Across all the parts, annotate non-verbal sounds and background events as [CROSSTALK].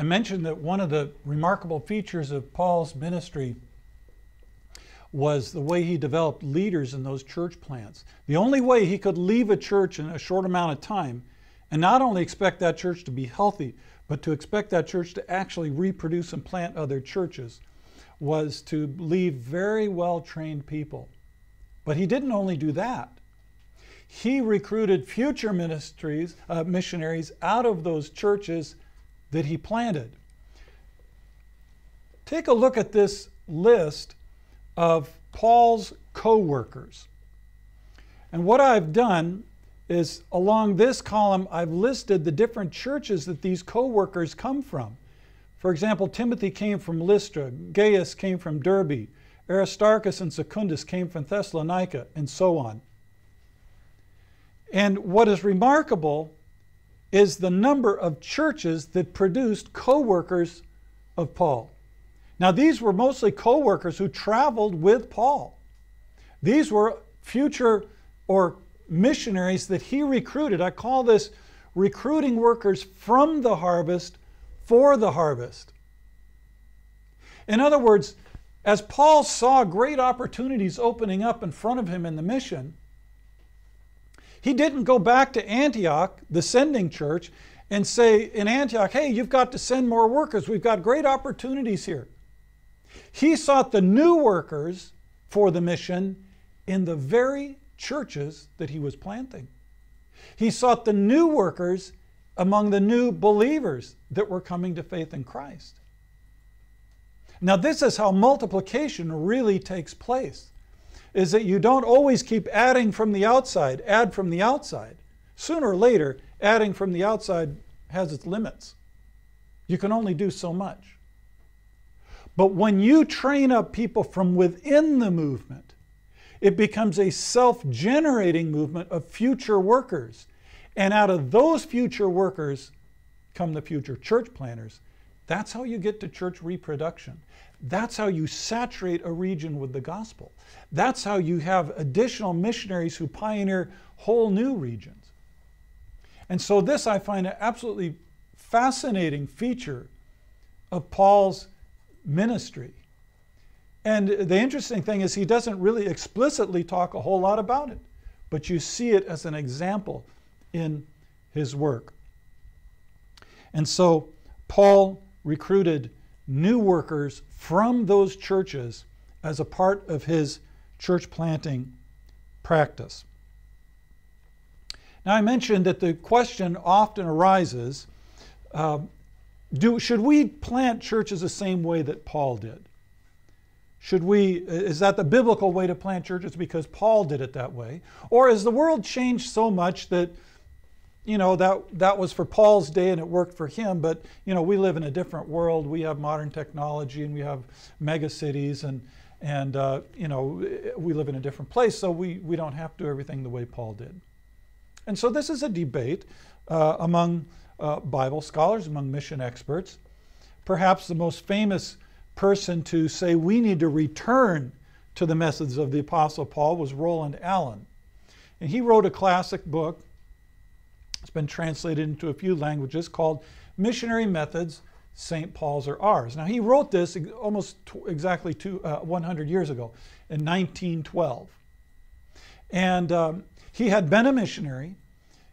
I mentioned that one of the remarkable features of Paul's ministry was the way he developed leaders in those church plants. The only way he could leave a church in a short amount of time and not only expect that church to be healthy, but to expect that church to actually reproduce and plant other churches was to leave very well trained people. But he didn't only do that. He recruited future ministries, uh, missionaries out of those churches that he planted. Take a look at this list of Paul's co workers. And what I've done is along this column, I've listed the different churches that these co workers come from. For example, Timothy came from Lystra, Gaius came from Derbe, Aristarchus and Secundus came from Thessalonica, and so on. And what is remarkable is the number of churches that produced co workers of Paul. Now, these were mostly co workers who traveled with Paul. These were future or missionaries that he recruited. I call this recruiting workers from the harvest for the harvest. In other words, as Paul saw great opportunities opening up in front of him in the mission, he didn't go back to Antioch, the sending church, and say in Antioch, hey, you've got to send more workers. We've got great opportunities here. He sought the new workers for the mission in the very churches that he was planting. He sought the new workers among the new believers that were coming to faith in Christ. Now, this is how multiplication really takes place is that you don't always keep adding from the outside, add from the outside. Sooner or later, adding from the outside has its limits. You can only do so much. But when you train up people from within the movement, it becomes a self generating movement of future workers. And out of those future workers come the future church planners. That's how you get to church reproduction. That's how you saturate a region with the gospel. That's how you have additional missionaries who pioneer whole new regions. And so, this I find an absolutely fascinating feature of Paul's ministry. And the interesting thing is, he doesn't really explicitly talk a whole lot about it, but you see it as an example in his work. And so, Paul recruited new workers from those churches as a part of his church planting practice. Now, I mentioned that the question often arises uh, do, should we plant churches the same way that Paul did? Should we, is that the biblical way to plant churches because Paul did it that way? Or has the world changed so much that, you know, that, that was for Paul's day and it worked for him, but, you know, we live in a different world. We have modern technology and we have mega cities and, and uh, you know, we live in a different place, so we, we don't have to do everything the way Paul did. And so this is a debate uh, among uh, Bible scholars, among mission experts. Perhaps the most famous person to say we need to return to the methods of the Apostle Paul was Roland Allen. And he wrote a classic book, it's been translated into a few languages, called Missionary Methods St. Paul's or ours. Now, he wrote this almost exactly two, uh, 100 years ago in 1912. And um, he had been a missionary,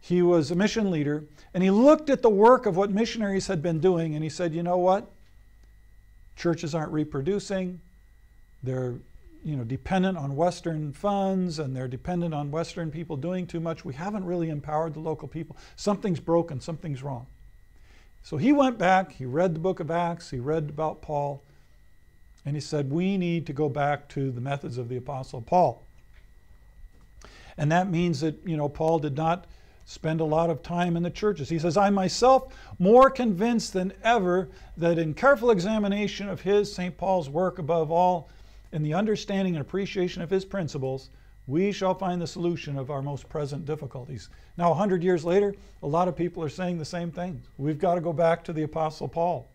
he was a mission leader, and he looked at the work of what missionaries had been doing and he said, you know what? Churches aren't reproducing. They're you know, dependent on Western funds and they're dependent on Western people doing too much. We haven't really empowered the local people. Something's broken, something's wrong. So he went back, he read the book of Acts, he read about Paul, and he said, We need to go back to the methods of the Apostle Paul. And that means that, you know, Paul did not spend a lot of time in the churches. He says, I myself, more convinced than ever that in careful examination of his, St. Paul's work above all, in the understanding and appreciation of his principles, we shall find the solution of our most present difficulties. Now, 100 years later, a lot of people are saying the same things. We've got to go back to the Apostle Paul.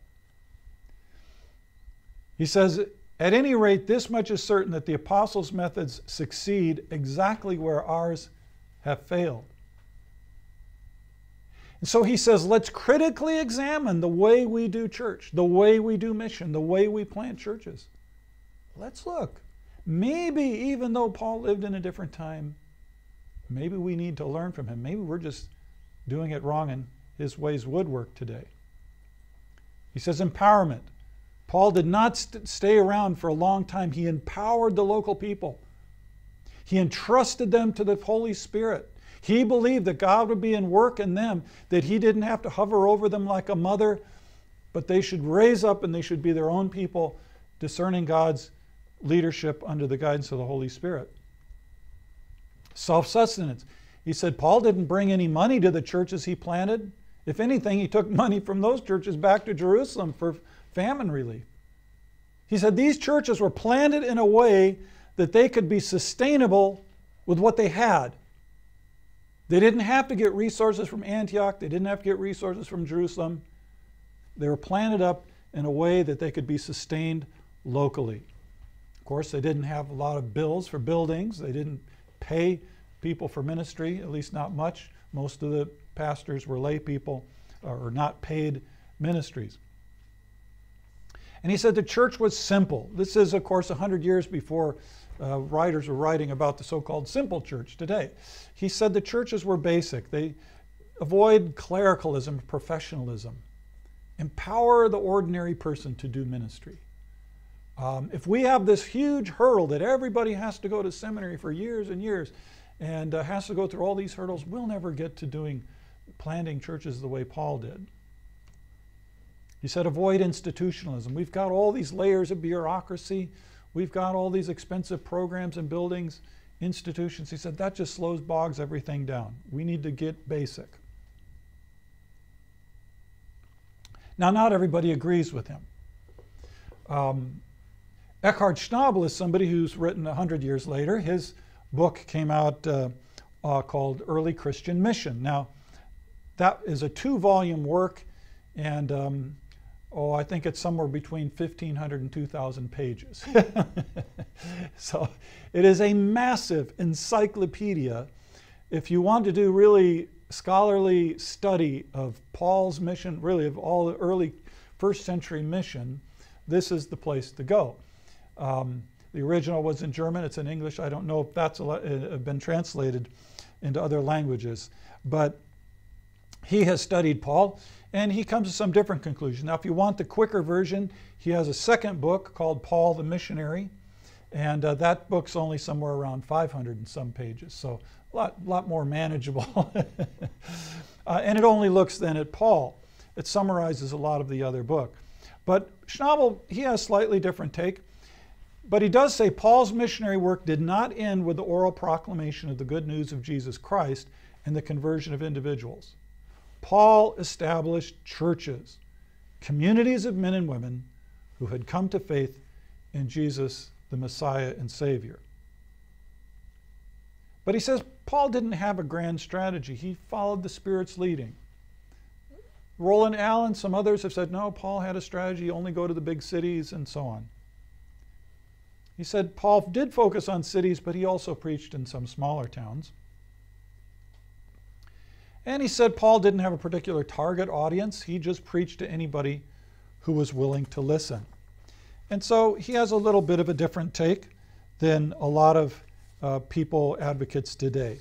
He says, at any rate, this much is certain that the apostles' methods succeed exactly where ours have failed. And so he says, let's critically examine the way we do church, the way we do mission, the way we plant churches. Let's look. Maybe even though Paul lived in a different time, maybe we need to learn from him. Maybe we're just doing it wrong and his ways would work today. He says empowerment. Paul did not st- stay around for a long time. He empowered the local people. He entrusted them to the Holy Spirit. He believed that God would be in work in them, that he didn't have to hover over them like a mother, but they should raise up and they should be their own people, discerning God's leadership under the guidance of the Holy Spirit. Self sustenance. He said Paul didn't bring any money to the churches he planted. If anything, he took [LAUGHS] money from those churches back to Jerusalem for famine relief. He said these churches were planted in a way that they could be sustainable with what they had. They didn't have to get resources from Antioch, they didn't have to get resources from Jerusalem. They were planted up in a way that they could be sustained locally. Of course, they didn't have a lot of bills for buildings, they didn't pay people for ministry, at least not much. Most of the pastors were lay people or not paid ministries. And he said the church was simple. This is, of course, 100 years before uh, writers were writing about the so called simple church today. He said the churches were basic. They avoid clericalism, professionalism, empower the ordinary person to do ministry. Um, if we have this huge hurdle that everybody has to go to seminary for years and years and uh, has to go through all these hurdles, we'll never get to doing planting churches the way Paul did. He said, avoid institutionalism. We've got all these layers of bureaucracy. We've got all these expensive programs and buildings, institutions. He said, that just slows, bogs everything down. We need to get basic. Now, not everybody agrees with him. Um, Eckhard Schnabel is somebody who's written 100 years later. His book came out uh, uh, called Early Christian Mission. Now, that is a two volume work, and um, oh, I think it's somewhere between 1,500 and 2,000 pages. [LAUGHS] so it is a massive encyclopedia. If you want to do really scholarly study of Paul's mission, really of all the early first century mission, this is the place to go. Um, the original was in German, it's in English. I don't know if that's uh, been translated into other languages. But he has studied Paul and he comes to some different conclusions. Now, if you want the quicker version, he has a second book called Paul the Missionary, and uh, that book's only somewhere around 500 and some pages, so a lot, lot more manageable. [LAUGHS] uh, and it only looks then at Paul. It summarizes a lot of the other book. But Schnabel, he has slightly different take. But he does say Paul's missionary work did not end with the oral proclamation of the good news of Jesus Christ and the conversion of individuals. Paul established churches, communities of men and women who had come to faith in Jesus, the Messiah and Savior. But he says Paul didn't have a grand strategy, he followed the Spirit's leading. Roland Allen, some others have said, no, Paul had a strategy, only go to the big cities and so on. He said Paul did focus on cities, but he also preached in some smaller towns. And he said Paul didn't have a particular target audience, he just preached to anybody who was willing to listen. And so he has a little bit of a different take than a lot of uh, people, advocates today.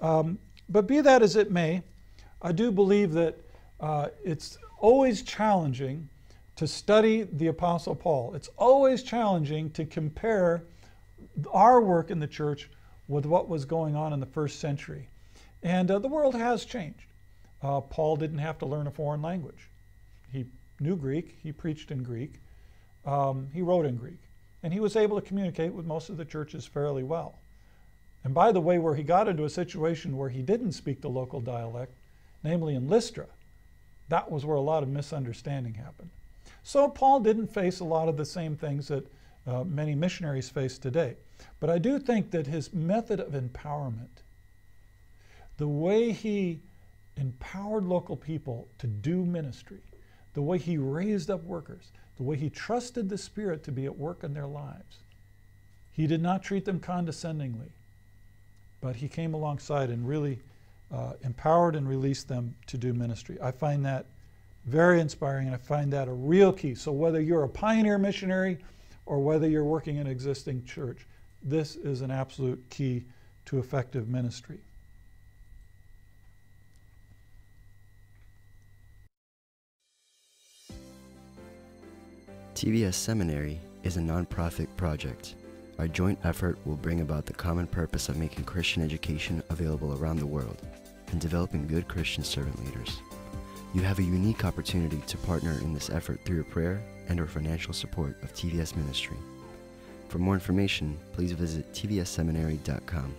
Um, but be that as it may, I do believe that uh, it's always challenging to study the Apostle Paul. It's always challenging to compare our work in the church with what was going on in the first century. And uh, the world has changed. Uh, Paul didn't have to learn a foreign language. He knew Greek, he preached in Greek, um, he wrote in Greek, and he was able to communicate with most of the churches fairly well. And by the way, where he got into a situation where he didn't speak the local dialect, namely in Lystra, that was where a lot of misunderstanding happened. So Paul didn't face a lot of the same things that uh, many missionaries face today. But I do think that his method of empowerment the way he empowered local people to do ministry, the way he raised up workers, the way he trusted the Spirit to be at work in their lives. He did not treat them condescendingly, but he came alongside and really uh, empowered and released them to do ministry. I find that very inspiring and I find that a real key. So, whether you're a pioneer missionary or whether you're working in an existing church, this is an absolute key to effective ministry. TVS Seminary is a nonprofit project. Our joint effort will bring about the common purpose of making Christian education available around the world and developing good Christian servant leaders. You have a unique opportunity to partner in this effort through your prayer and or financial support of TVS Ministry. For more information, please visit tvsseminary.com.